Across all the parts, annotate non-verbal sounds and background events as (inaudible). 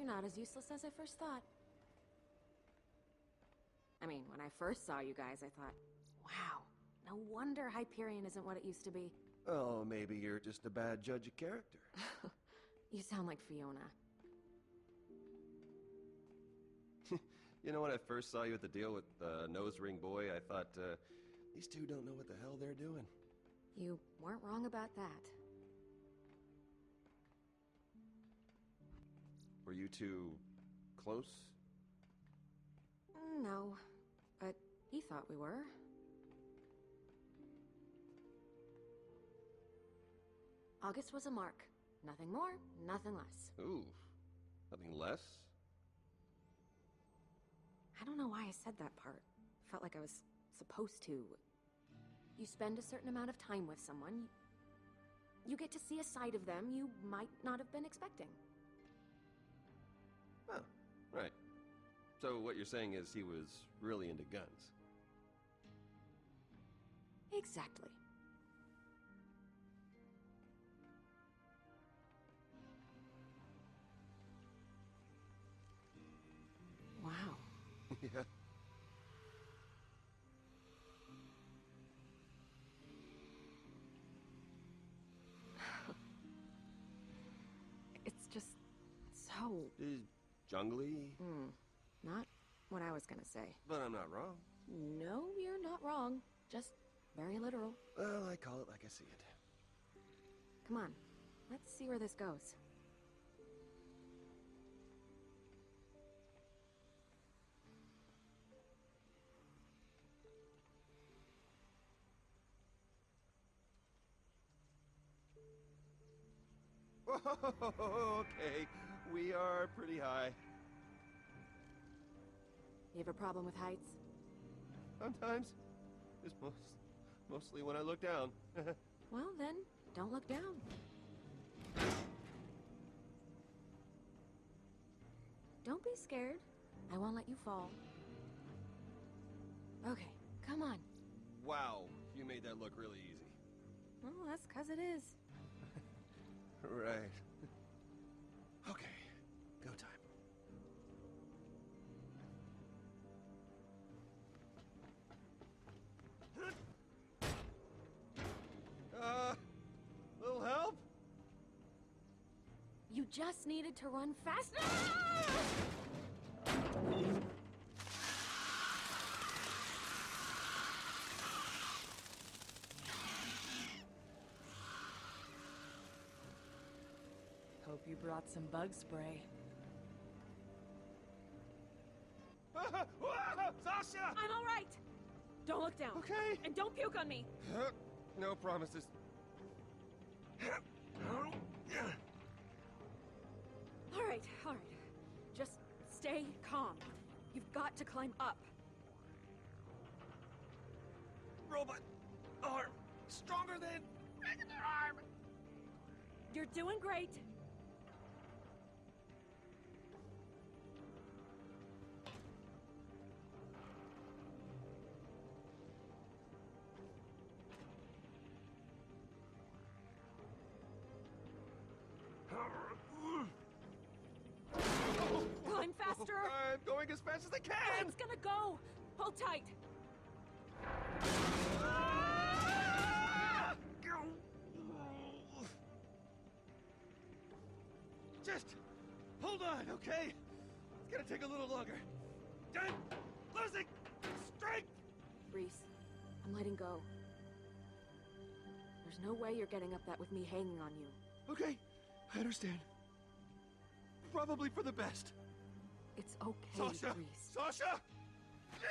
You're not as useless as I first thought. I mean, when I first saw you guys, I thought, wow, no wonder Hyperion isn't what it used to be. Oh, maybe you're just a bad judge of character. (laughs) You sound like Fiona. (laughs) You know, when I first saw you at the deal with the nose ring boy, I thought, uh, these two don't know what the hell they're doing. You weren't wrong about that. Were you two close? No, but he thought we were. August was a mark. Nothing more, nothing less. Ooh, nothing less? I don't know why I said that part. Felt like I was supposed to. You spend a certain amount of time with someone, you get to see a side of them you might not have been expecting. So what you're saying is he was really into guns. Exactly. Wow. (laughs) yeah. (sighs) It's just so Uh, jungly? Not what I was gonna say. But I'm not wrong. No, you're not wrong. Just very literal. Well, I call it like I see it. Come on, let's see where this goes. (laughs) Okay. We are pretty high. You have a problem with heights? Sometimes. It's most, mostly when I look down. (laughs) Well, then, don't look down. Don't be scared. I won't let you fall. Okay, come on. wow, you made that look really easy. Well, that's because it is. (laughs) Right. Okay, go time. Just needed to run faster! Ah! Hope you brought some bug spray. Sasha! I'm all right. Don't look down. Okay. And don't puke on me. (laughs) No promises. (laughs) Right, all right. Just stay calm. You've got to climb up. Robot arm stronger than regular arm. You're doing great. Faster. (laughs) I'm going as fast as I can. It's gonna go. Hold tight. (laughs) Just hold on, okay? It's gonna take a little longer. I'm losing strength. Rhys, I'm letting go. There's no way you're getting up that with me hanging on you. Okay, I understand. Probably for the best. It's okay, Sasha! Rhys. Sasha! No!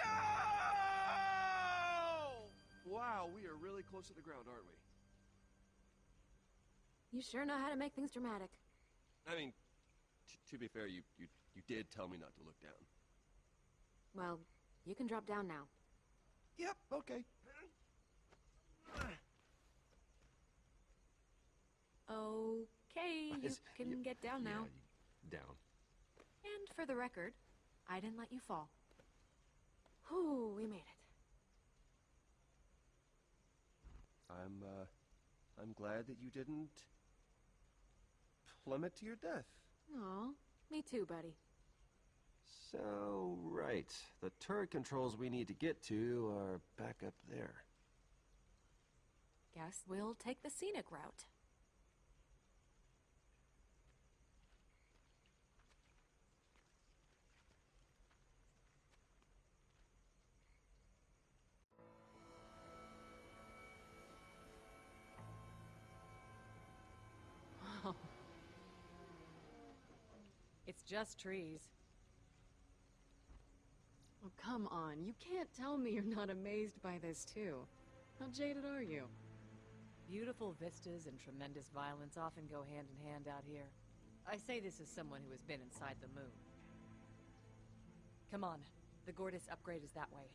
Wow, we are really close to the ground, aren't we? You sure know how to make things dramatic. I mean, to be fair, you, you you did tell me not to look down. Well, you can drop down now. Yep, okay. Okay, you can get down now. yeah, down. And for the record, I didn't let you fall. Whew, we made it. I'm, uh, I'm glad that you didn't plummet to your death. Aw, Me too, buddy. So, right. The turret controls we need to get to are back up there. Guess we'll take the scenic route. Just trees. Oh, come on. You can't tell me you're not amazed by this, too. How jaded are you? Beautiful vistas and tremendous violence often go hand in hand out here. I say this as someone who has been inside the moon. Come on, the Gortys upgrade is that way.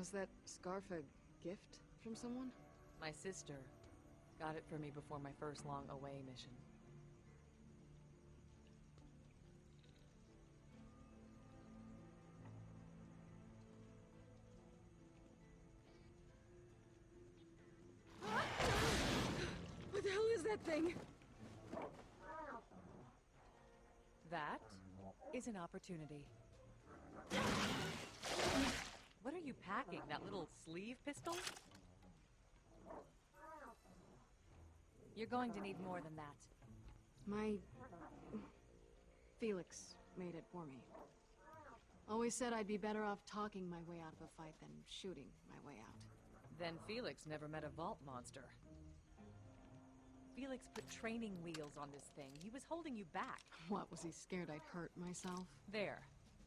Was that scarf a gift from someone? My sister got it for me before my first long away mission. What the hell is that thing? That is an opportunity. What are you packing? That little sleeve pistol? You're going to need more than that. My... Felix made it for me. Always said I'd be better off talking my way out of a fight than shooting my way out. Then Felix never met a vault monster. Felix put training wheels on this thing. He was holding you back. What, was he scared I'd hurt myself? There.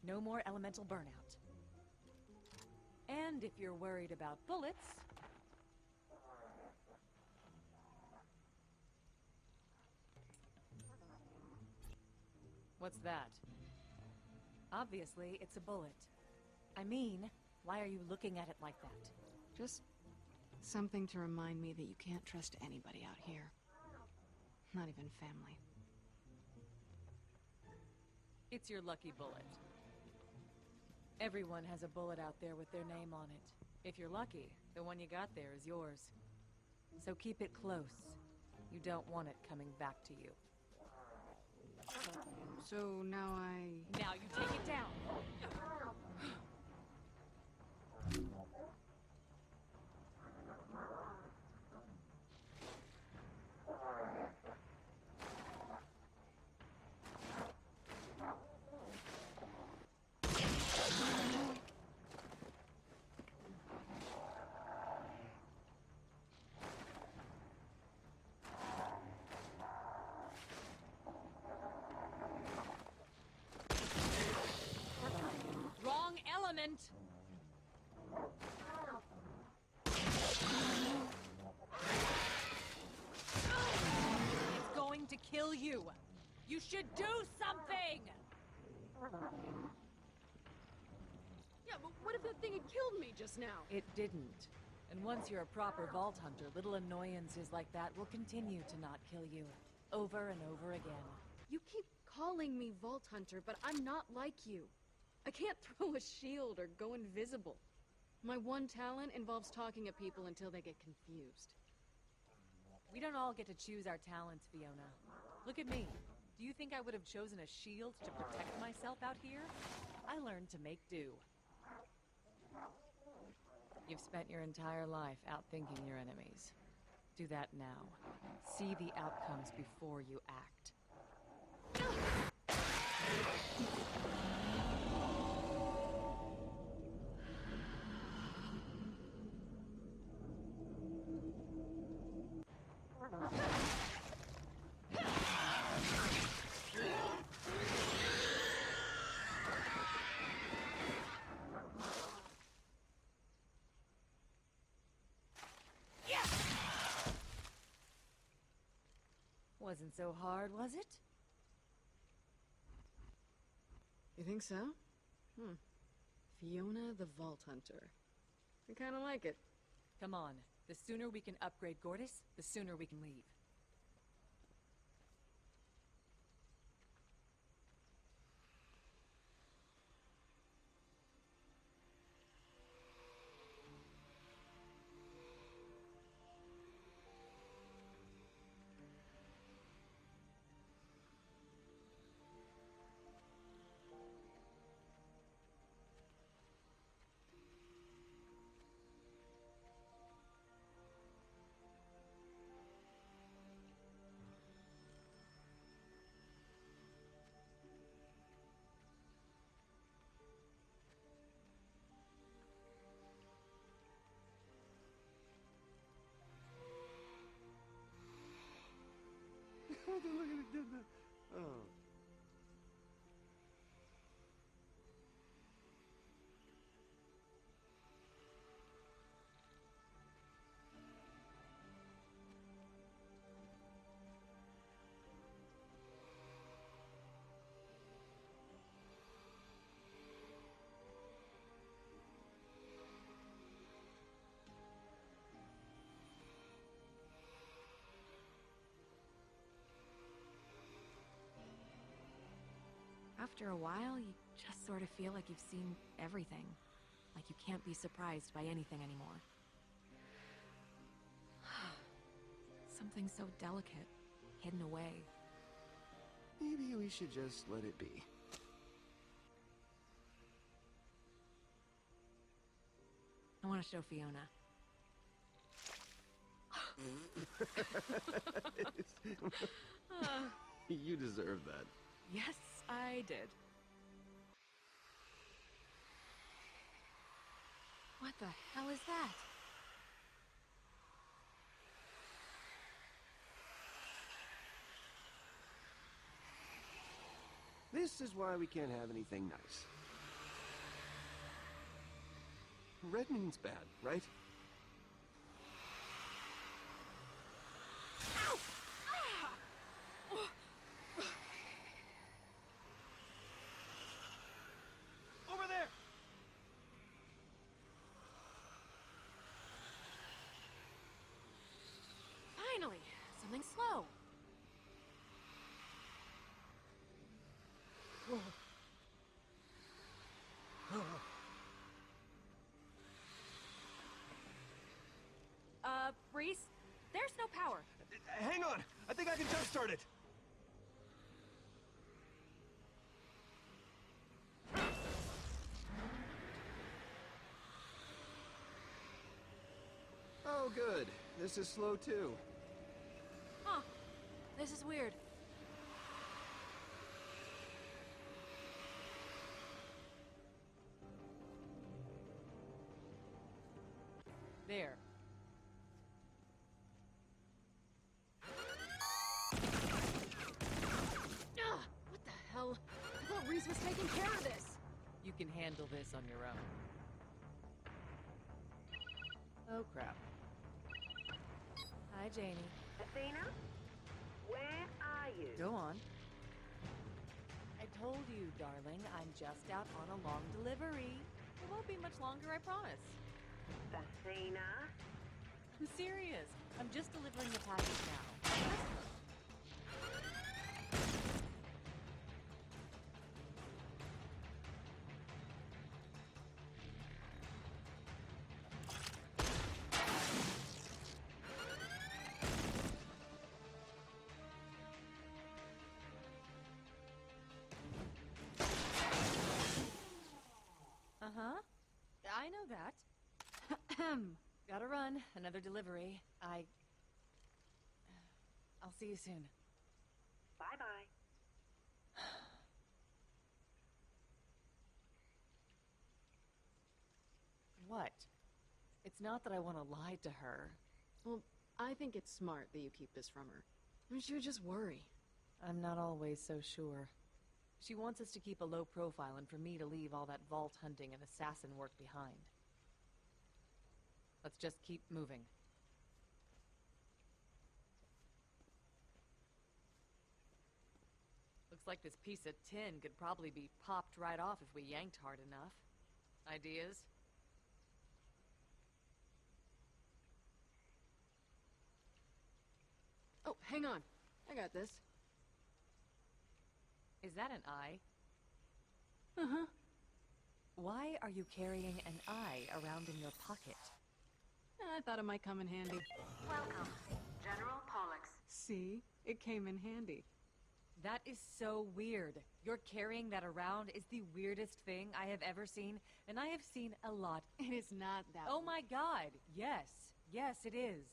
No more elemental burnout. And if you're worried about bullets... What's that? Obviously, it's a bullet. I mean, why are you looking at it like that? Just something to remind me that you can't trust anybody out here. Not even family. It's your lucky bullet. Everyone has a bullet out there with their name on it. If you're lucky, the one you got there is yours. So keep it close. You don't want it coming back to you. So now I... Now you take it down! Wrong! It's going to kill you! You should do something! Yeah, but what if that thing had killed me just now? It didn't. And once you're a proper Vault Hunter, little annoyances like that will continue to not kill you. Over and over again. You keep calling me Vault Hunter, but I'm not like you. I can't (laughs) throw a shield or go invisible. My one talent involves talking at people until they get confused. We don't all get to choose our talents, Fiona. Look at me. Do you think I would have chosen a shield to protect myself out here? I learned to make do. You've spent your entire life outthinking your enemies. Do that now. See the outcomes before you act. Wasn't so hard, was it? You think so? Hmm. Fiona the Vault Hunter. I kinda like it. Come on. The sooner we can upgrade Gortys, the sooner we can leave. look at it. Oh. After a while, you just sort of feel like you've seen everything. Like you can't be surprised by anything anymore. (sighs) Something so delicate, hidden away. Maybe we should just let it be. I want to show Fiona. (laughs) (laughs) you deserve that. Yes, I did. What the hell is that? This is why we can't have anything nice. Red means bad, right? Over there! Finally! Something slow. Uh, Rhys, there's no power. Hang on! I think I can jumpstart it! Oh, good. This is slow too. Huh. This is weird. I was taking care of this. You can handle this on your own. Oh, crap. Hi, Janey. Athena? Where are you? Go on. I told you, darling, I'm just out on a long delivery. It won't be much longer, I promise. Athena? I'm serious. I'm just delivering the package now. Uh-huh. I know that. (clears throat) Gotta run. Another delivery. I... I'll see you soon. Bye bye. What? It's not that I want to lie to her. Well, I think it's smart that you keep this from her. I mean, she would just worry. I'm not always so sure. She wants us to keep a low profile and for me to leave all that vault hunting and assassin work behind. Let's just keep moving. Looks like this piece of tin could probably be popped right off if we yanked hard enough. Ideas? Oh, hang on. I got this. Is that an eye? Uh-huh. Why are you carrying an eye around in your pocket? I thought it might come in handy. Welcome, General Pollux. See? It came in handy. That is so weird. Your carrying that around is the weirdest thing I have ever seen, and I have seen a lot. It is not that Oh my god, yes. Yes, it is.